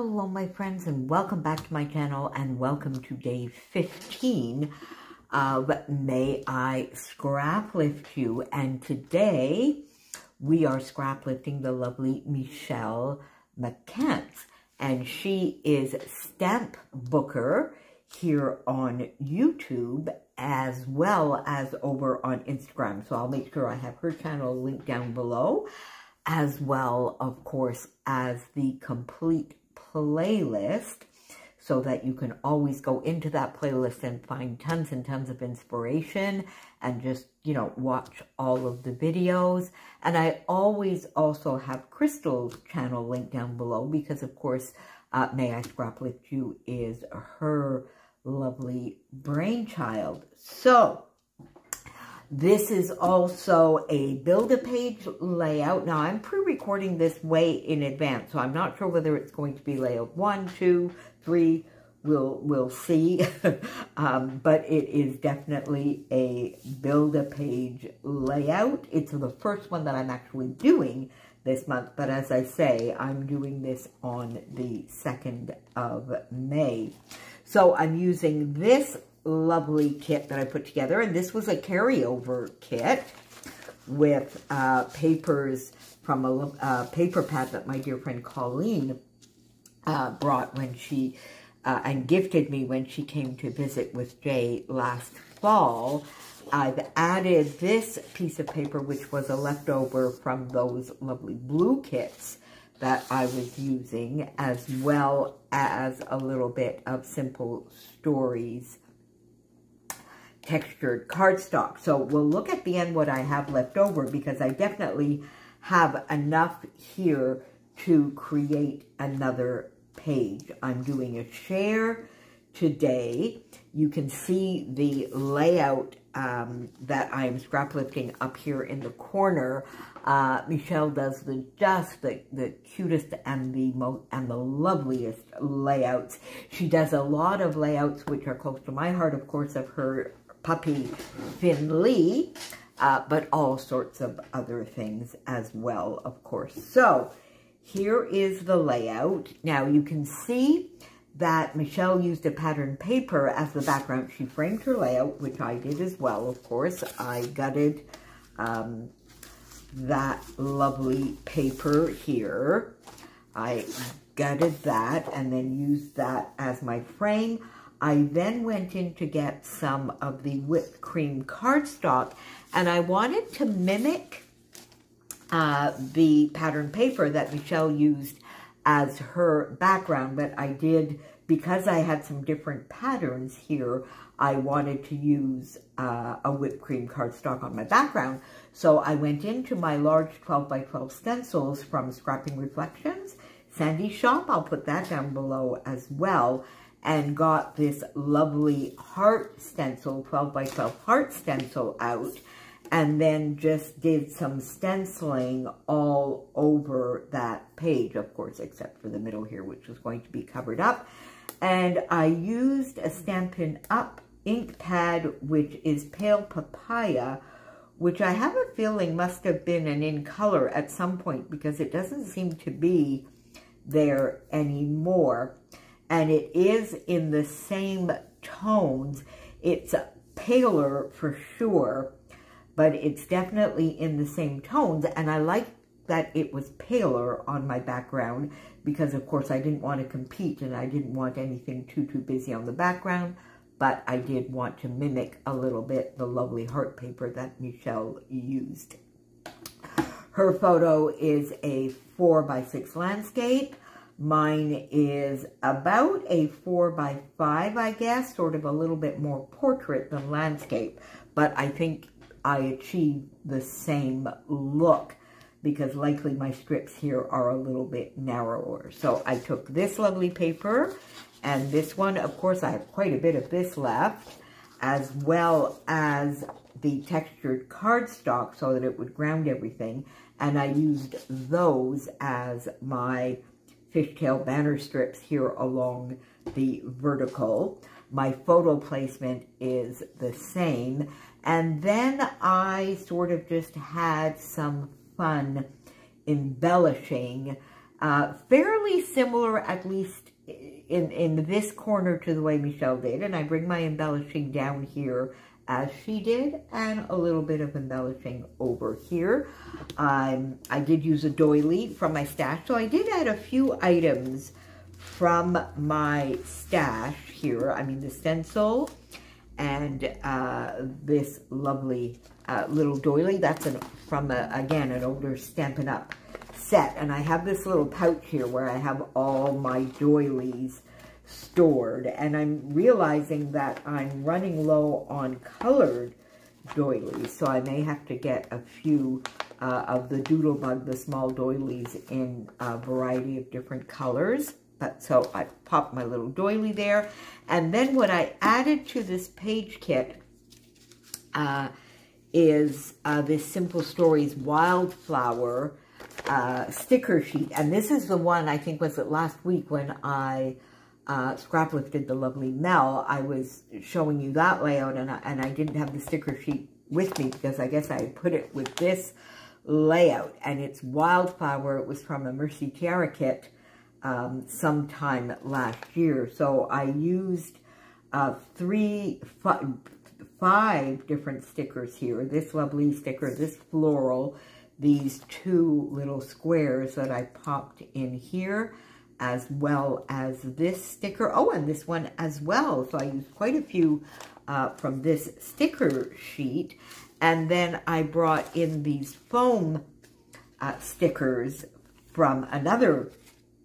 Hello, my friends, and welcome back to my channel, and welcome to day 15 of May I Scrap Lift You. And today, we are scrap lifting the lovely Michele McCants. And she is Stamp Booker here on YouTube, as well as over on Instagram. So I'll make sure I have her channel linked down below as well, of course, as the complete playlist so that you can always go into that playlist and find tons and tons of inspiration and just, you know, watch all of the videos. And I always also have Crystal's channel linked down below because, of course, uh, May I Scrap Lift You is her lovely brainchild. So, this is also a Build-A-Page layout. Now, I'm pre-recording this way in advance, so I'm not sure whether it's going to be layout one, two, three. We'll, we'll see. um, but it is definitely a Build-A-Page layout. It's the first one that I'm actually doing this month. But as I say, I'm doing this on the 2nd of May. So I'm using this lovely kit that I put together. And this was a carryover kit with uh, papers from a uh, paper pad that my dear friend Colleen uh, brought when she, uh, and gifted me when she came to visit with Jay last fall. I've added this piece of paper, which was a leftover from those lovely blue kits that I was using, as well as a little bit of Simple Stories textured cardstock. So we'll look at the end what I have left over because I definitely have enough here to create another page. I'm doing a share today. You can see the layout um, that I'm scrap lifting up here in the corner. Uh, Michele does the just the, the cutest and the most and the loveliest layouts. She does a lot of layouts which are close to my heart, of course, of her puppy Finley, uh, but all sorts of other things as well, of course. So here is the layout. Now you can see that Michele used a pattern paper as the background. She framed her layout, which I did as well, of course. I gutted um, that lovely paper here. I gutted that and then used that as my frame. I then went in to get some of the whipped cream cardstock and I wanted to mimic uh, the pattern paper that Michele used as her background, but I did, because I had some different patterns here, I wanted to use uh, a whipped cream cardstock on my background. So I went into my large 12 by 12 stencils from Scrapping Reflections, Sandy Shop, I'll put that down below as well, and got this lovely heart stencil, 12 by 12 heart stencil out, and then just did some stenciling all over that page, of course, except for the middle here, which was going to be covered up. And I used a Stampin' Up ink pad, which is Pale Papaya, which I have a feeling must have been an in color at some point because it doesn't seem to be there anymore and it is in the same tones. It's paler for sure, but it's definitely in the same tones. And I like that it was paler on my background because, of course, I didn't want to compete and I didn't want anything too, too busy on the background. But I did want to mimic a little bit the lovely heart paper that Michele used. Her photo is a 4 by 6 landscape. Mine is about a four by five, I guess, sort of a little bit more portrait than landscape. But I think I achieved the same look because likely my strips here are a little bit narrower. So I took this lovely paper and this one, of course, I have quite a bit of this left, as well as the textured cardstock so that it would ground everything. And I used those as my fishtail banner strips here along the vertical. My photo placement is the same. And then I sort of just had some fun embellishing Uh, fairly similar, at least in, in this corner to the way Michele did. And I bring my embellishing down here as she did, and a little bit of embellishing over here. Um, I did use a doily from my stash, so I did add a few items from my stash here. I mean, the stencil and uh, this lovely uh, little doily. That's an, from, a, again, an older Stampin' Up! set. And I have this little pouch here where I have all my doilies stored. And I'm realizing that I'm running low on colored doilies. So I may have to get a few uh, of the Doodlebug, the small doilies in a variety of different colors. But so I popped my little doily there. And then what I added to this page kit uh, is uh, this Simple Stories Wildflower uh, sticker sheet. And this is the one, I think, was it last week when I uh, scrap lifted the lovely Mel. I was showing you that layout and I, and I didn't have the sticker sheet with me because I guess I put it with this layout. And it's Wildflower. It was from a Mercy Tiara kit um, sometime last year. So I used uh, three, five different stickers here. This lovely sticker, this floral, these two little squares that I popped in here, as well as this sticker. Oh, and this one as well. So I used quite a few uh, from this sticker sheet. And then I brought in these foam uh, stickers from another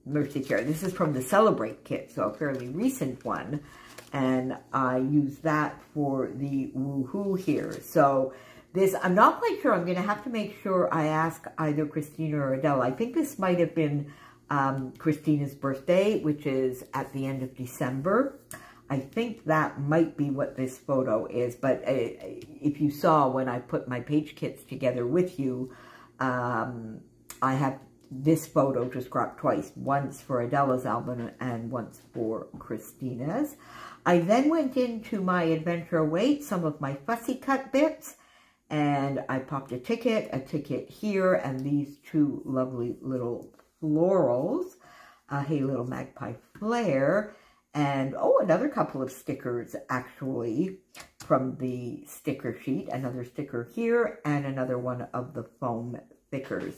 Mercy Care. This is from the Celebrate kit, so a fairly recent one. And I use that for the woohoo here. So this, I'm not quite sure. I'm going to have to make sure I ask either Christina or Adele. I think this might have been um, Christina's birthday, which is at the end of December. I think that might be what this photo is. But uh, if you saw when I put my page kits together with you, um, I have this photo just cropped twice, once for Adela's album and once for Christina's. I then went into my Adventure Awaits, some of my fussy cut bits, and I popped a ticket, a ticket here, and these two lovely little florals, a Hey Little Magpie Flare, and oh, another couple of stickers actually from the sticker sheet, another sticker here, and another one of the foam thickers.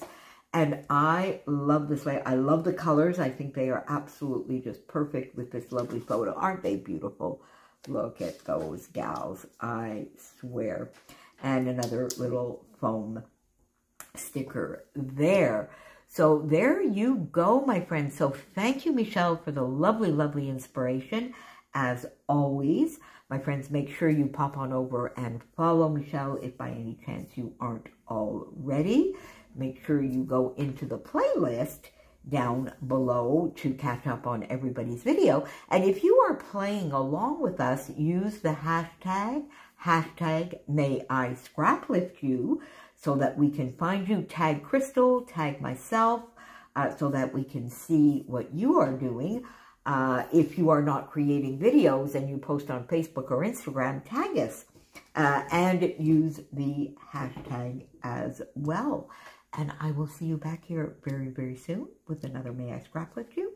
And I love this layout. I love the colors. I think they are absolutely just perfect with this lovely photo. Aren't they beautiful? Look at those gals, I swear and another little foam sticker there. So there you go, my friends. So thank you, Michele, for the lovely, lovely inspiration. As always, my friends, make sure you pop on over and follow Michele if by any chance you aren't already. Make sure you go into the playlist down below to catch up on everybody's video. And if you are playing along with us, use the hashtag hashtag may I scrap lift you so that we can find you. Tag Crystal, tag myself, uh, so that we can see what you are doing. Uh, if you are not creating videos and you post on Facebook or Instagram, tag us uh, and use the hashtag as well. And I will see you back here very, very soon with another May I Scrap With You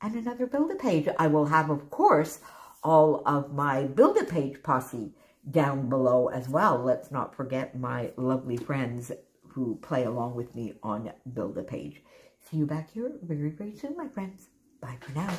and another Build-A-Page. I will have, of course, all of my Build-A-Page posse down below as well. Let's not forget my lovely friends who play along with me on Build-A-Page. See you back here very, very soon, my friends. Bye for now.